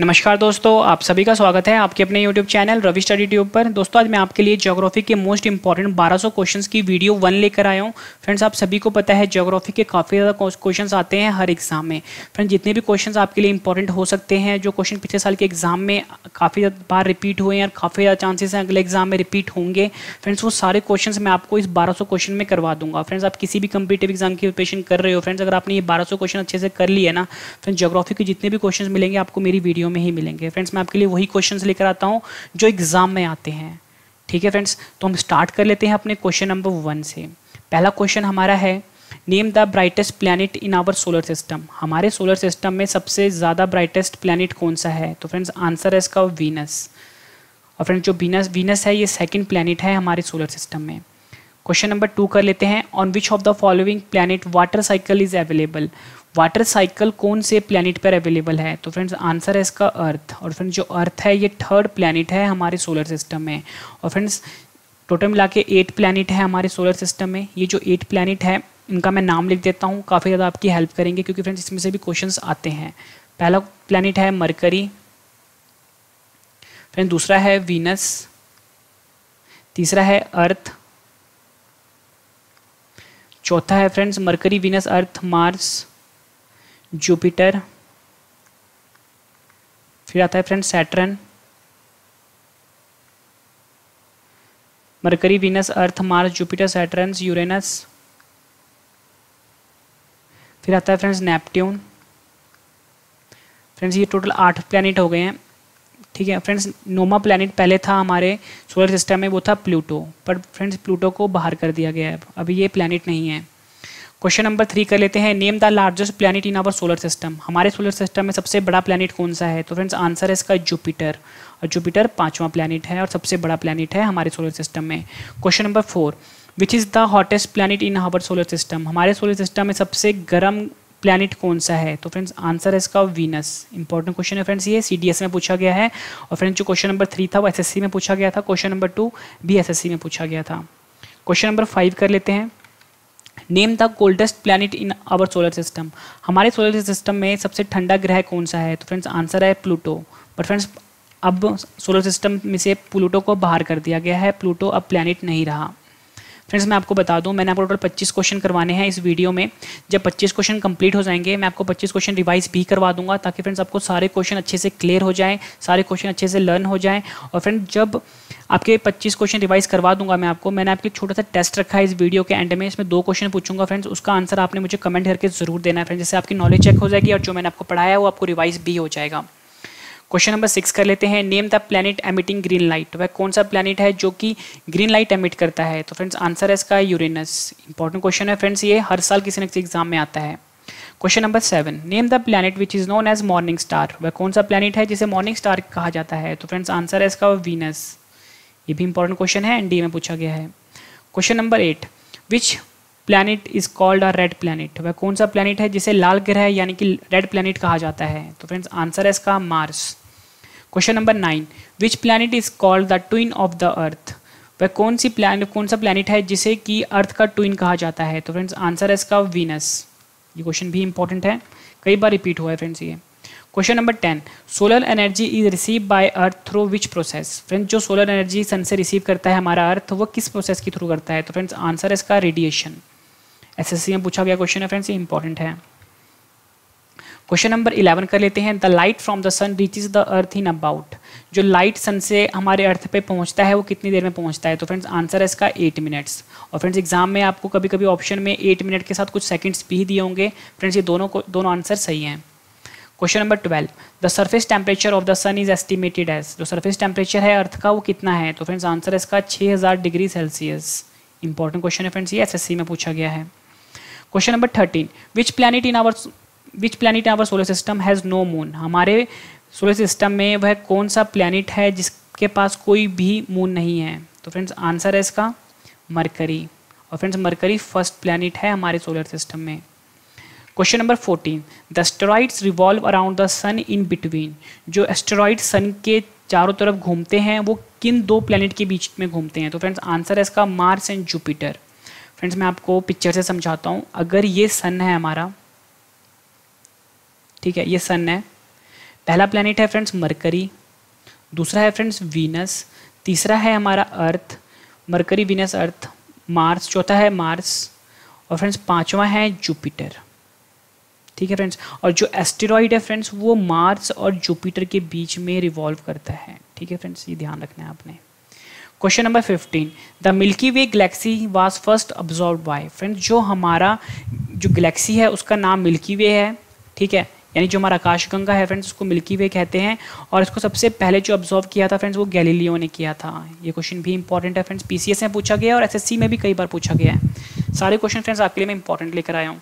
नमस्कार दोस्तों, आप सभी का स्वागत है आपके अपने YouTube channel Ravi study tube पर। दोस्तों, आज मैं आपके लिए ज्योग्राफी के मोस्ट इंपॉर्टेंट 1200 क्वेश्चंस की वीडियो वन लेकर आया हूँ। फ्रेंड्स आप सभी को पता है ज्योग्राफी के काफ़ी ज़्यादा क्वेश्चंस आते हैं हर एग्ज़ाम में। फ्रेंड्स जितने भी क्वेश्चन आपके लिए इंपॉर्टेंट हो सकते हैं, जो क्वेश्चन पिछले साल के एग्ज़ाम में काफ़ी बार रिपीट हुए हैं और काफ़ी ज़्यादा चांसेस हैं अगले एग्ज़ाम में रिपीट होंगे। फ्रेंड्स वो सारे क्वेश्चन मैं आपको इस बारह क्वेश्चन में करवा दूँगा। फ्रेंड्स आप किसी भी कंपिटेटिव एग्ज़ाम की प्रिपरेशन कर रहे हो। फ्रेंड्स अगर आपने ये बारह क्वेश्चन अच्छे से कर लिए ना फ्रेंड्स ज्योग्राफी के जितने भी क्वेश्चन मिलेंगे, आपको मेरी वीडियो में ही मिलेंगे। फ्रेंड्स मैं आपके लिए वही क्वेश्चंस लेकर आता हूँ, जो एग्ज़ाम में आते हैं। ठीक है फ्रेंड्स तो हम स्टार्ट कर लेते हैं अपने क्वेश्चन नंबर वन से। पहला क्वेश्चन हमारा है name the brightest planet in our solar system हमारे सोलर सिस्टम में सबसे ज़्यादा ब्राइटेस्ट प्लानट कौन सा है? तो फ्रेंड्स आंसर है इसका वीनस और फ्रेंड्स जो वीनस वीनस है, ये सेकंड प्लानट है हमारे सोलर सिस्टम में। क्वेश्चन नंबर टू कर लेते हैं on which of the following planet water cycle is available water cycle कौन से प्लानट पर अवेलेबल है? तो फ्रेंड्स आंसर है इसका अर्थ और फ्रेंड्स जो अर्थ है, ये थर्ड प्लानट है हमारे सोलर सिस्टम में. और फ्रेंड्स टोटल मिला के एट प्लानट है हमारे सोलर सिस्टम में. ये जो एट प्लानट है, इनका मैं नाम लिख देता हूँ, काफ़ी ज़्यादा आपकी हेल्प करेंगे, क्योंकि फ्रेंड्स इसमें से भी क्वेश्चंस आते हैं. पहला प्लानट है मरकरी फ्रेंड दूसरा है वीनस तीसरा है अर्थ चौथा है friends Mercury Venus Earth Mars Jupiter, फिर आता है friends Saturn. Mercury, Venus, Earth, Mars, Jupiter, Saturn, Uranus. फिर आता है फ्रेंड्स नेपट्यून। फ्रेंड्स ये टोटल आठ प्लैनेट हो गए हैं। ठीक है फ्रेंड्स नोमा प्लैनेट पहले था हमारे सोलर सिस्टम में, वो था प्लूटो। पर फ्रेंड्स प्लूटो को बाहर कर दिया गया है। अभी ये प्लैनेट नहीं है। क्वेश्चन नंबर थ्री कर लेते हैं. Name the largest planet in our solar system हमारे सोलर सिस्टम में सबसे बड़ा प्लानट कौन सा है? तो फ्रेंड्स आंसर है इसका जुपिटर और जुपिटर पांचवा प्लानट है और सबसे बड़ा प्लानट है हमारे सोलर सिस्टम में. Question number four which is the hottest planet in our solar system हमारे सोलर सिस्टम में सबसे गर्म प्लानट कौन सा है? तो फ्रेंड्स आंसर है इसका वीनस इंपॉर्टेंट क्वेश्चन है फ्रेंड्स ये. सीडीएस में पूछा गया है. और फ्रेंड्स जो क्वेश्चन नंबर थ्री था वो एसएससी में पूछा गया था. क्वेश्चन नंबर टू भी एसएससी में पूछा गया था. क्वेश्चन नंबर फाइव कर लेते हैं. Name the coldest planet in our solar system हमारे सोलर सिस्टम में सबसे ठंडा ग्रह कौन सा है? तो फ्रेंड्स आंसर है प्लूटो बट फ्रेंड्स अब सोलर सिस्टम में से प्लूटो को बाहर कर दिया गया है। प्लूटो अब प्लानट नहीं रहा। फ्रेंड्स मैं आपको बता दूँ, मैंने आपको टोटल 25 क्वेश्चन करवाने हैं इस वीडियो में। जब 25 क्वेश्चन कंप्लीट हो जाएँगे, मैं आपको 25 क्वेश्चन रिवाइज भी करवा दूँगा, ताकि फ्रेंड्स आपको सारे क्वेश्चन अच्छे से क्लियर हो जाएँ, सारे क्वेश्चन अच्छे से लर्न हो जाएँ। और फ्रेंड जब आपके 25 क्वेश्चन रिवाइज करवा दूँगा मैं आपको, मैंने आपके छोटा सा टेस्ट रखा है इस वीडियो के एंड में, इसमें दो क्वेश्चन पूछूँगा फ्रेंड्स उसका आंसर आपने मुझे कमेंट करके ज़रूर देना है फ्रेंड्स जिससे आपकी नॉलेज चेक हो जाएगी और जो मैंने आपको पढ़ाया वो आपको रिवाइज भी हो जाएगा। क्वेश्चन नंबर सिक्स कर लेते हैं. Name the planet emitting green light वह कौन सा प्लानट है जो कि ग्रीन लाइट एमिट करता है? तो फ्रेंड्स आंसर है इसका यूरेनस इंपॉर्टेंट क्वेश्चन है फ्रेंड्स ये हर साल किसी न किसी एग्ज़ाम में आता है. Question number seven name the planet which is known as morning star वह कौन सा प्लानट है जिसे मॉर्निंग स्टार कहा जाता है? तो फ्रेंड्स आंसर है इसका वीनस ये भी इंपॉर्टेंट क्वेश्चन है. एनडीए में पूछा गया है. Question number eight which planet is called a red planet वह कौन सा प्लानट है जिसे लाल ग्रह यानी कि रेड प्लानट कहा जाता है? तो फ्रेंड्स आंसर है इसका Mars question number nine which planet is called the twin of the earth वह कौन सी प्लान कौन सा प्लानट है जिसे कि अर्थ का ट्विन कहा जाता है? तो फ्रेंड्स आंसर है इसका वीनस ये क्वेश्चन भी इंपॉर्टेंट है। कई बार रिपीट हुआ है फ्रेंड्स ये। Question number ten solar energy is receive by earth through which process friends जो सोलर एनर्जी सन से रिसीव करता है हमारा अर्थ वो किस प्रोसेस के थ्रू करता है? तो फ्रेंड्स आंसर है इसका रेडिएशन एसएससी में पूछा गया क्वेश्चन है फ्रेंड्स ये इंपॉर्टेंट है। क्वेश्चन नंबर इलेवन कर लेते हैं. The light from the sun reaches the earth in about जो लाइट सन से हमारे अर्थ पे पहुँचता है, वो कितनी देर में पहुँचता है? तो फ्रेंड्स आंसर है इसका एट मिनट्स और फ्रेंड्स एग्ज़ाम में आपको कभी कभी ऑप्शन में एट मिनट के साथ कुछ सेकंड्स भी दिए होंगे. फ्रेंड्स ये दोनों को, दोनों आंसर सही हैं. Question number twelve the surface temperature of the sun is estimated as जो सर्फेस टेम्परेचर है अर्थ का, वो कितना है? तो फ्रेंड्स आंसर है इसका छः हज़ार डिग्री सेल्सियस. इंपॉर्टेंट क्वेश्चन है फ्रेंड्स ये एसएससी में पूछा गया है. Question number thirteen which planet in our which planet our solar system has no moon हमारे सोलर सिस्टम में वह कौन सा प्लानट है जिसके पास कोई भी मून नहीं है? तो फ्रेंड्स आंसर है इसका मरकरी और फ्रेंड्स मरकरी फ़र्स्ट प्लानिट है हमारे सोलर सिस्टम में. Question number fourteen the asteroids revolve around the sun in between जो एस्टेरॉइड सन के चारों तरफ़ घूमते हैं, वो किन दो प्लानट के बीच में घूमते हैं? तो फ्रेंड्स आंसर है इसका मार्स एंड जुपिटर फ्रेंड्स मैं आपको पिक्चर से समझाता हूँ. अगर ये सन है हमारा ठीक है, ये सन है। पहला प्लानिट है फ्रेंड्स मरकरी दूसरा है फ्रेंड्स वीनस तीसरा है हमारा Earth Mercury Venus Earth Mars चौथा है मार्स और फ्रेंड्स पांचवा है जुपिटर ठीक है फ्रेंड्स और जो एस्टेरॉइड है फ्रेंड्स वो मार्स और जुपिटर के बीच में रिवॉल्व करता है। ठीक है फ्रेंड्स ये ध्यान रखना है आपने। Question number fifteen the milky way galaxy was first observe by friends जो हमारा, जो गलेक्सी है, उसका नाम मिल्की वे है। ठीक है? यानी जो हमारा आकाशगंगा है फ्रेंड्स उसको मिल्की वे कहते हैं। और इसको सबसे पहले जो ऑब्जॉर्व किया था फ्रेंड्स वो गैलीलियो ने किया था। ये क्वेश्चन भी इंपॉर्टेंट है फ्रेंड्स पीसीएस में पूछा गया और एसएससी में भी कई बार पूछा गया है। सारे क्वेश्चन फ्रेंड्स आपके लिए मैं इंपॉर्टेंट लेकर आया हूँ।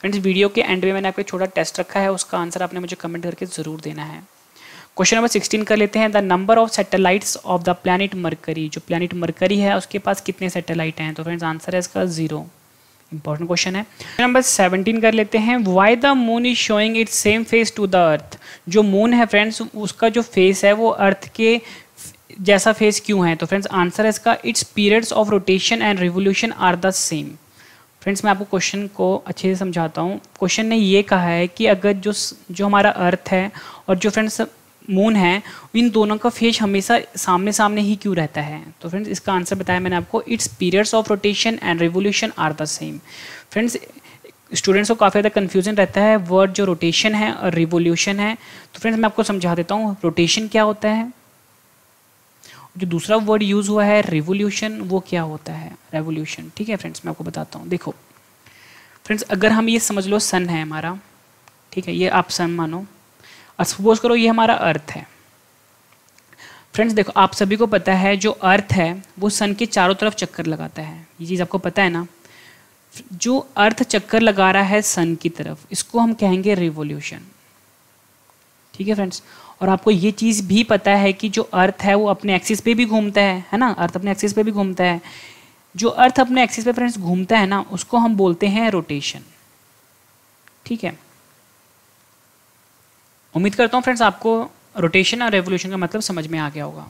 फ्रेंड्स वीडियो के एंड में मैंने आपको छोटा टेस्ट रखा है, उसका आंसर आपने मुझे कमेंट करके ज़रूर देना है। क्वेश्चन नंबर सिक्सटीन कर लेते हैं। The number of satellites of the planet Mercury जो प्लानिट मरकरी है, उसके पास कितने सैटेलाइट हैं? तो फ्रेंड्स आंसर है इसका ज़ीरो इंपॉर्टेंट क्वेश्चन है। नंबर सेवनटीन कर लेते हैं। Why the moon is showing it same face to the earth जो मून है फ्रेंड्स उसका जो फेस है, वो अर्थ के जैसा फेस क्यों है? तो फ्रेंड्स आंसर है इसका it's periods of rotation and revolution are the same friends मैं आपको क्वेश्चन को अच्छे से समझाता हूँ। क्वेश्चन ने ये कहा है कि अगर जो जो हमारा अर्थ है और जो फ्रेंड्स मून है, इन दोनों का फ़ेज़ हमेशा सामने सामने ही क्यों रहता है? तो फ्रेंड्स इसका आंसर बताया मैंने आपको it's periods of rotation and revolution are the same friends students को काफ़ी ज़्यादा कन्फ्यूज़न रहता है वर्ड जो रोटेशन है और रिवोल्यूशन है। तो फ्रेंड्स मैं आपको समझा देता हूँ रोटेशन क्या होता है? जो दूसरा वर्ड यूज़ हुआ है रिवोल्यूशन वो क्या होता है? रेवोल्यूशन ठीक है फ्रेंड्स मैं आपको बताता हूँ, देखो। फ्रेंड्स अगर हम ये समझ लो सन है हमारा, ठीक है, ये आप सन मानो। सपोज़ करो ये हमारा अर्थ है। फ्रेंड्स देखो, आप सभी को पता है जो अर्थ है, वो सन के चारों तरफ़ चक्कर लगाता है। ये चीज़ आपको पता है ना? जो अर्थ चक्कर लगा रहा है सन की तरफ़, इसको हम कहेंगे रिवोल्यूशन ठीक है फ्रेंड्स और आपको ये चीज़ भी पता है कि जो अर्थ है, वो अपने एक्सिस पे भी घूमता है है ना? अर्थ अपने एक्सिस पे भी घूमता है। जो अर्थ अपने एक्सिस पे फ्रेंड्स घूमता है ना, उसको हम बोलते हैं रोटेशन ठीक है? उम्मीद करता हूँ फ्रेंड्स आपको रोटेशन और रेवोल्यूशन का मतलब समझ में आ गया होगा।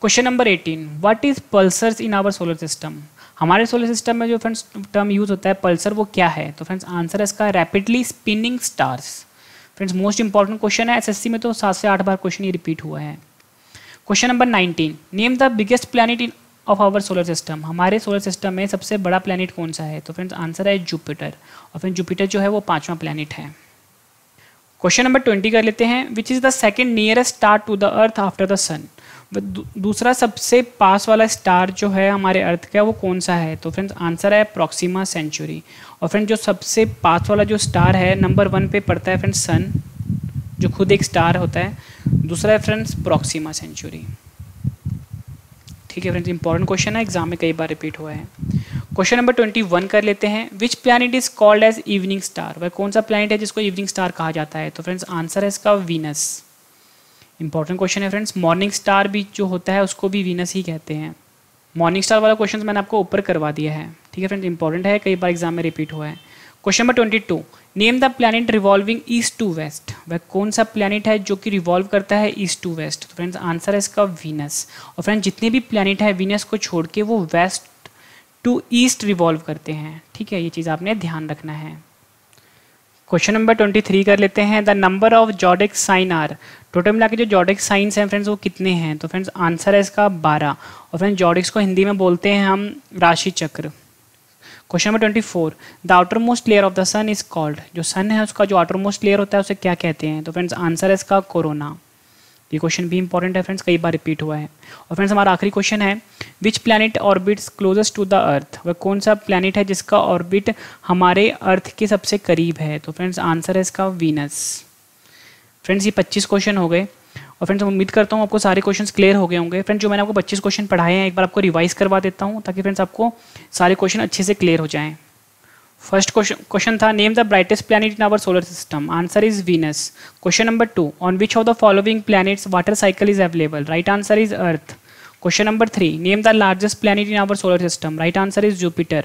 Question number eighteen what is pulsars in our solar system हमारे सोलर सिस्टम में जो फ्रेंड्स टर्म यूज़ होता है पल्सर वो क्या है? तो फ्रेंड्स आंसर है इसका rapidly spinning stars friends most important question है एसएससी में तो सात से आठ बार क्वेश्चन ये रिपीट हुआ है। Question number nineteen name the biggest planet in of our solar system हमारे सोलर सिस्टम में सबसे बड़ा प्लानिट कौन सा है? तो फ्रेंड्स आंसर है जुपिटर और फ्रेंड्स जुपिटर जो है वो पांचवा प्लानिट है। क्वेश्चन नंबर ट्वेंटी कर लेते हैं which is the second nearest star to the earth after the sun दूसरा सबसे पास वाला स्टार जो है हमारे अर्थ का, वो कौन सा है? तो फ्रेंड्स आंसर है प्रॉक्सिमा सेंचुरी और फ्रेंड जो सबसे पास वाला जो स्टार है नंबर वन पे पड़ता है फ्रेंड्स सन जो खुद एक स्टार होता है। दूसरा है फ्रेंड्स प्रॉक्सिमा सेंचुरी ठीक है फ्रेंड्स इंपॉर्टेंट क्वेश्चन है एग्ज़ाम में कई बार रिपीट हुआ है। क्वेश्चन नंबर ट्वेंटी वन कर लेते हैं। Which planet is called as evening star वह कौन सा प्लानिट है जिसको इवनिंग स्टार कहा जाता है? तो फ्रेंड्स आंसर है इसका वीनस इंपॉर्टेंट क्वेश्चन है फ्रेंड्स मॉर्निंग स्टार भी जो होता है उसको भी वीनस ही कहते हैं। मॉर्निंग स्टार वाला क्वेश्चन मैंने आपको ऊपर करवा दिया है। ठीक है फ्रेंड्स इंपॉर्टेंट है, कई बार एग्ज़ाम में रिपीट हुआ है। Question number twenty two name the planet revolving east to west वह कौन सा प्लानिट है जो कि रिवॉल्व करता है ईस्ट टू वेस्ट तो फ्रेंड्स आंसर है इसका वीनस और फ्रेंड्स जितने भी प्लानिट है वीनस को छोड़ के वो वेस्ट टू ईस्ट रिवॉल्व करते हैं। ठीक है, ये चीज़ आपने ध्यान रखना है। क्वेश्चन नंबर ट्वेंटी थ्री कर लेते हैं। The number of zodiac signs are. Total मिला के जो जॉडिक साइंस हैं फ्रेंड्स, वो कितने हैं? तो फ्रेंड्स, आंसर है इसका बारह। और फ्रेंड्स जॉडिक्स को हिंदी में बोलते हैं हम राशि चक्र। Question number twenty four. The outermost layer of the sun is called. जो सन है, उसका जो आउटर मोस्ट लेयर होता है, उसे क्या कहते हैं? तो फ्रेंड्स, आंसर है इसका कोरोना। ये क्वेश्चन भी इंपॉर्टेंट है फ्रेंड्स कई बार रिपीट हुआ है। और फ्रेंड्स हमारा आखिरी क्वेश्चन है which planet orbits closest to the earth वह कौन सा प्लानट है जिसका ऑर्बिट हमारे अर्थ के सबसे करीब है? तो फ्रेंड्स आंसर है इसका वीनस फ्रेंड्स ये पच्चीस क्वेश्चन हो गए। और फ्रेंड्स उम्मीद करता हूँ आपको सारे क्वेश्चन क्लियर हो गए होंगे। फ्रेंड्स जो मैंने आपको पच्चीस क्वेश्चन पढ़ाए हैं, एक बार आपको रिवाइज करवा देता हूँ, ताकि फ्रेंड्स आपको सारे क्वेश्चन अच्छे से क्लियर हो जाएँ। First question, question tha, name the brightest planet in our solar system. Answer is Venus. Question number two, on which of the following planets water cycle is available? Right answer is Earth. Question number three, name the largest planet in our solar system. Right answer is Jupiter.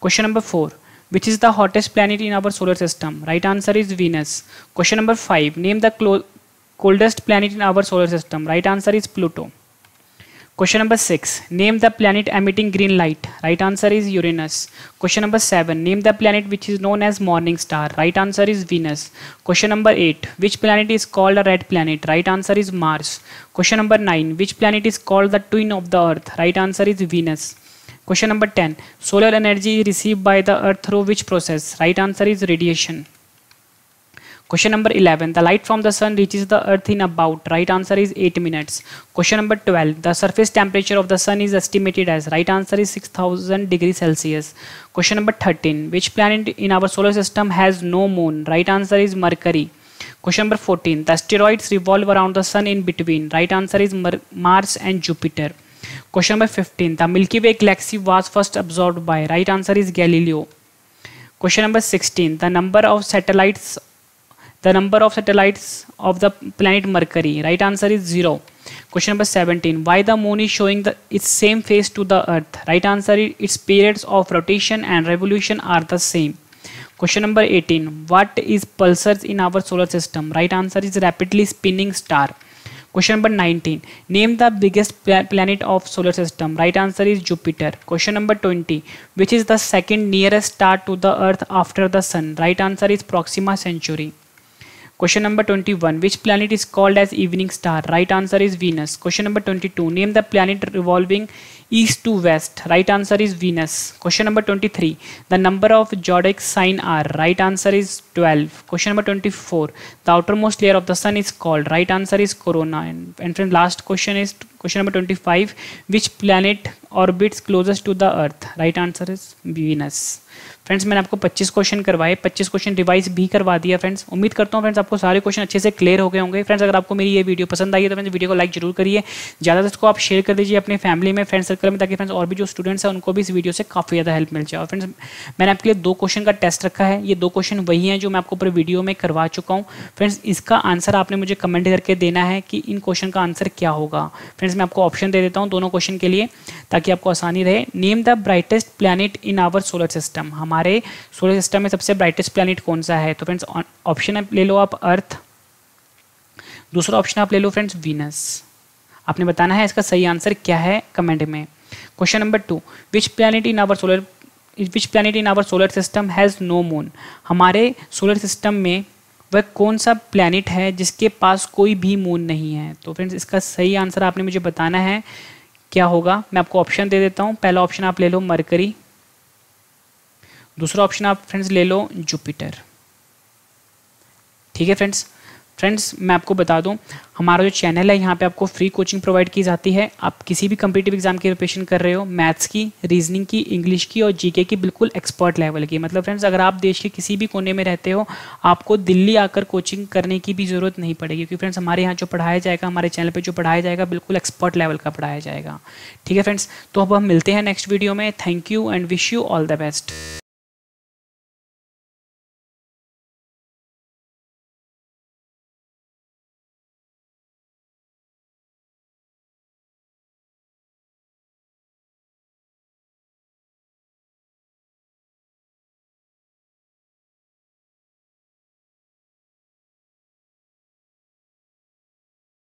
Question number four, which is the hottest planet in our solar system? Right answer is Venus. Question number five, name the coldest planet in our solar system. Right answer is Pluto. Question number 6. Name the planet emitting green light. Right answer is Uranus. Question number 7. Name the planet which is known as morning star. Right answer is Venus. Question number 8. Which planet is called a red planet? Right answer is Mars. Question number 9. Which planet is called the twin of the earth? Right answer is Venus. Question number 10. Solar energy is received by the earth through which process? Right answer is radiation. Question number 11. The light from the sun reaches the earth in about. Right answer is 8 minutes. Question number 12. The surface temperature of the sun is estimated as. Right answer is 6000 degrees Celsius. Question number 13. Which planet in our solar system has no moon? Right answer is Mercury. Question number 14. The asteroids revolve around the sun in between. Right answer is Mars and Jupiter. Question number 15. The Milky Way galaxy was first observed by. Right answer is Galileo. Question number 16. The number of satellites the number of satellites of the planet Mercury. Right answer is 0. Question number 17. Why the moon is showing the, its same face to the earth? Right answer is its periods of rotation and revolution are the same. Question number 18. What is pulsars in our solar system? Right answer is rapidly spinning star. Question number 19. Name the biggest planet of solar system. Right answer is Jupiter. Question number 20. Which is the second nearest star to the earth after the sun? Right answer is Proxima Centauri. Question number 21. Which planet is called as evening star? Right answer is Venus. Question number 22. Name the planet revolving east to west. Right answer is Venus. Question number 23. The number of zodiac sign are. Right answer is 12. Question number 24. The outermost layer of the sun is called. Right answer is corona. And, and friend, last question is question number 25. Which planet orbits closest to the earth? Right answer is Venus. Friends मैंने आपको 25 question करवाए 25 question revise भी करवा दिया friends उम्मीद करता हूँ friends आपको सारे क्वेश्चन अच्छे से क्लियर हो गए होंगे फ्रेंड्स अगर आपको मेरी ये वीडियो पसंद आई है तो फ्रेंड्स वीडियो को लाइक ज़रूर करिए ज़्यादा से इसको आप शेयर कर दीजिए अपने फैमिली में फ्रेंड सर्कल में, ताकि फ्रेंड्स और भी जो स्टूडेंट्स हैं, उनको भी इस वीडियो से काफ़ी ज़्यादा हेल्प मिल जाए। और फ्रेंड्स मैंने आपके लिए दो क्वेश्चन का टेस्ट रखा है। ये दो क्वेश्चन वही हैं जो मैं आपको पूरे वीडियो में करवा चुका हूँ। फ्रेंड्स इसका आंसर आपने मुझे कमेंट करके देना है कि इन क्वेश्चन का आंसर क्या होगा। फ्रेंड्स मैं आपको ऑप्शन दे देता हूँ दोनों क्वेश्चन के लिए, ताकि आपको आसानी रहे। Name the brightest planet in our solar system हमारे सोलर सिस्टम में सबसे ब्राइटेस्ट प्लानट कौन सा है? तो फ्रेंड्स ऑप्शन ले लो आप अर्थ दूसरा ऑप्शन आप ले लो फ्रेंड्स वीनस आपने बताना है इसका सही आंसर क्या है कमेंट में। Question number two which planet in our solar which planet in our solar system has no moon हमारे सोलर सिस्टम में वह कौन सा प्लानिट है जिसके पास कोई भी मून नहीं है? तो फ्रेंड्स इसका सही आंसर आपने मुझे बताना है। क्या होगा? मैं आपको ऑप्शन दे देता हूँ। पहला ऑप्शन आप ले लो मरकरी। दूसरा ऑप्शन आप फ्रेंड्स ले लो जुपिटर। ठीक है फ्रेंड्स फ्रेंड्स मैं आपको बता दूँ, हमारा जो चैनल है, यहाँ पे आपको फ्री कोचिंग प्रोवाइड की जाती है। आप किसी भी कम्पिटिटिव एग्ज़ाम की प्रिपरेशन कर रहे हो मैथ्स की रीजनिंग की इंग्लिश की और जीके की बिल्कुल एक्सपर्ट लेवल की। मतलब फ्रेंड्स अगर आप देश के किसी भी कोने में रहते हो, आपको दिल्ली आकर कोचिंग करने की भी ज़रूरत नहीं पड़ेगी। क्योंकि फ्रेंड्स हमारे यहाँ जो पढ़ाया जाएगा, हमारे चैनल पर जो पढ़ाया जाएगा, बिल्कुल एक्सपर्ट लेवल का पढ़ाया जाएगा। ठीक है फ्रेंड्स तो अब हम मिलते हैं नेक्स्ट वीडियो में। Thank you and wish you all the best